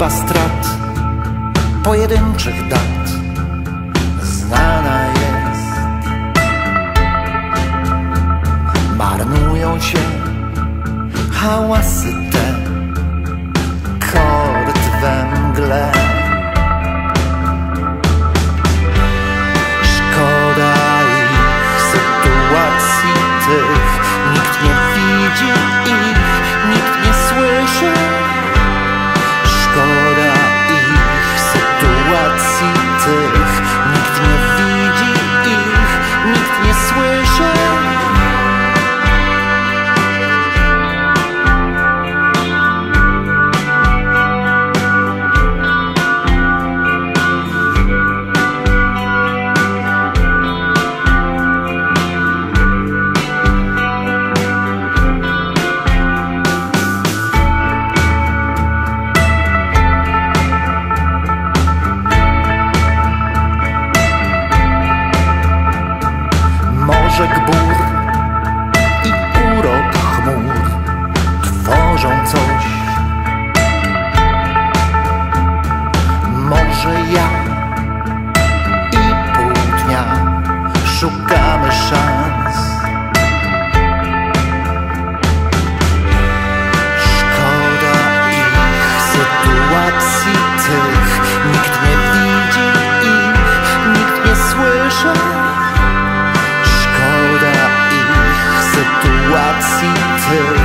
liczba strat pojedynczych dat znana jest. Marnują się hałasy river